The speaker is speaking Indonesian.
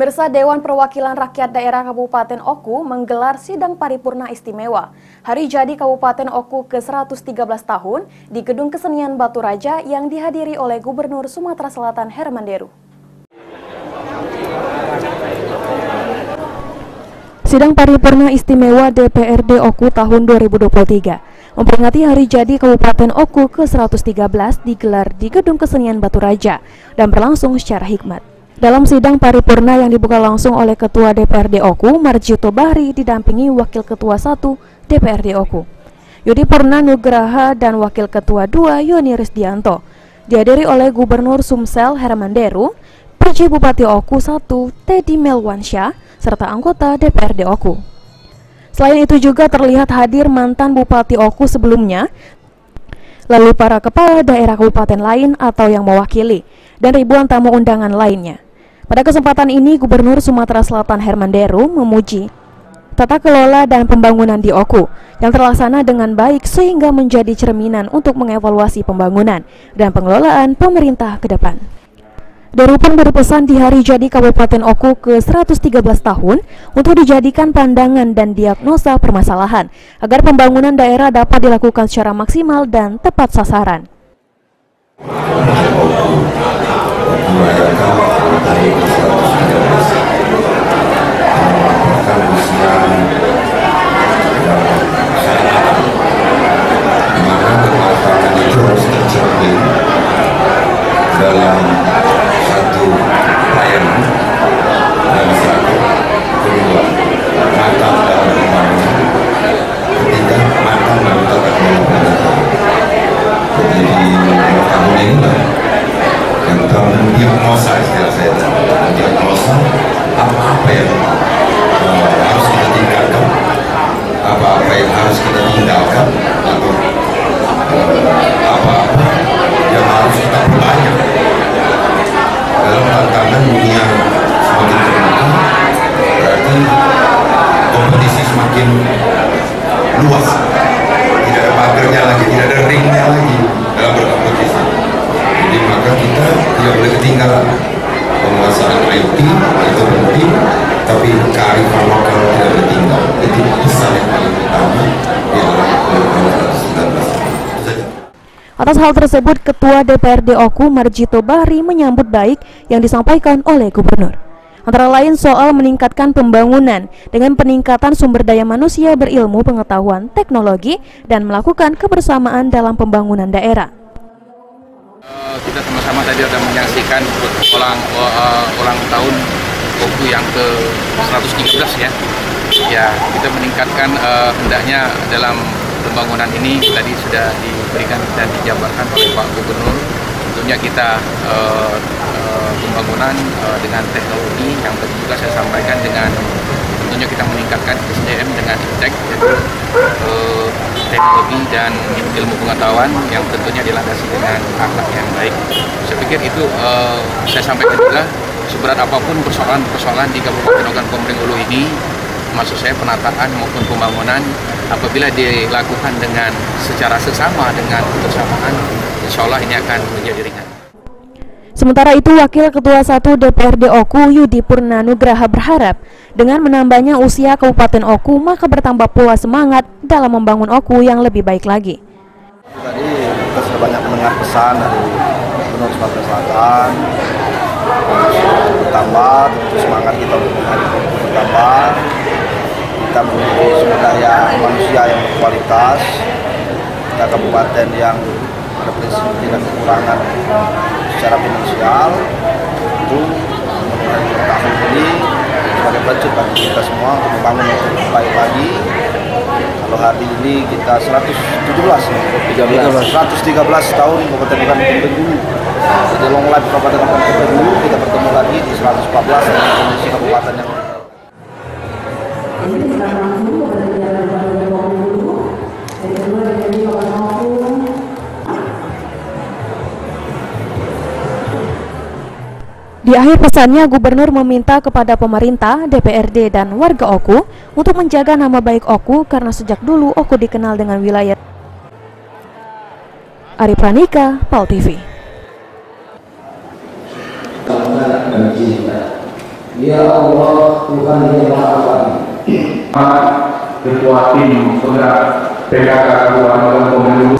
Pemirsa Dewan Perwakilan Rakyat Daerah Kabupaten Oku menggelar sidang paripurna istimewa Hari Jadi Kabupaten Oku ke-113 tahun di Gedung Kesenian Batu Raja yang dihadiri oleh Gubernur Sumatera Selatan Herman Deru. Sidang paripurna istimewa DPRD Oku tahun 2023 memperingati Hari Jadi Kabupaten Oku ke-113 digelar di Gedung Kesenian Batu Raja dan berlangsung secara hikmat. Dalam sidang paripurna yang dibuka langsung oleh Ketua DPRD Oku, Marjito Bahri didampingi Wakil Ketua 1 DPRD Oku, Yudi Purna Nugraha dan Wakil Ketua 2 Yoni Risdianto. Dihadiri oleh Gubernur Sumsel Herman Deru, PJ Bupati Oku 1 Teddy Melwansyah, serta anggota DPRD Oku. Selain itu juga terlihat hadir mantan Bupati Oku sebelumnya, lalu para kepala daerah kabupaten lain atau yang mewakili, dan ribuan tamu undangan lainnya. Pada kesempatan ini, Gubernur Sumatera Selatan Herman Deru memuji tata kelola dan pembangunan di Oku yang terlaksana dengan baik sehingga menjadi cerminan untuk mengevaluasi pembangunan dan pengelolaan pemerintah ke depan. Deru pun berpesan di hari jadi Kabupaten Oku ke-113 tahun untuk dijadikan pandangan dan diagnosa permasalahan agar pembangunan daerah dapat dilakukan secara maksimal dan tepat sasaran. Ahí, diagnosa istilah saya diagnosa apa-apa yang uh, harus kita tinggalkan? Apa-apa yang harus kita tinggalkan? Atau apa-apa yang harus kita perbanyak? Dalam tantangan dunia semakin terbuka berarti kompetisi semakin luas. Tidak ada pagernya lagi tidak ada ringnya lagi dalam berkompetisi jadi maka kita tidak boleh ketinggalan penguasaan IT itu penting tapi kearifan lokal tidak boleh tinggal itu pesan yang paling utama di dalam undang 19 Atas hal tersebut, Ketua DPRD Oku Marjito Bahri menyambut baik yang disampaikan oleh Gubernur. Antara lain soal meningkatkan pembangunan dengan peningkatan sumber daya manusia berilmu pengetahuan teknologi dan melakukan kebersamaan dalam pembangunan daerah. Eh, kita sama-sama tadi sudah menyaksikan ulang uh, ulang tahun Oku yang ke 113 ya. Ya, kita meningkatkan uh, hendaknya dalam pembangunan ini tadi sudah diberikan dan dijabarkan oleh Pak Gubernur. Tentunya kita uh, uh, pembangunan uh, dengan teknologi yang tadi juga saya sampaikan dengan tentunya kita meningkatkan SDM dengan STEK yaitu uh, teknologi dan ilmu pengetahuan yang tentunya dilandasi dengan akhlak yang baik. Saya pikir itu uh, saya sampaikan juga seberat apa pun persoalan-persoalan di Kabupaten Ogan Komering Ulu ini, maksud saya penataan maupun pembangunan apabila dilakukan dengan secara sesama dengan kebersamaan, insya Allah ini akan menjadi ringan. Sementara itu, Wakil Ketua 1 DPRD Oku Yudi Purna Nugraha berharap dengan menambahnya usia Kabupaten Oku maka bertambah pula semangat dalam membangun Oku yang lebih baik lagi. Tadi kita sudah banyak mendengar pesan dari Gubernur Sumatera Selatan bertambah, tentu semangat kita untuk bertambah. Kita memiliki sumber daya manusia yang berkualitas. Kita kabupaten yang pada prinsip tidak kekurangan secara finansial itu mengenai tahun ini sebagai budget bagi kita semua untuk membangun baik lagi kalau hari ini kita 117 13. 113 tahun Kabupaten Bukan dulu jadi long life Kabupaten Bukan dulu kita bertemu lagi di 114 dengan kondisi kabupaten yang Di akhir pesannya, Gubernur meminta kepada pemerintah, DPRD, dan warga Oku untuk menjaga nama baik Oku karena sejak dulu Oku dikenal dengan wilayah Ari Pranika, PAL TV. Ya Allah, Tuhan yang Maha. Ketua tim penggerak PKK Pemilu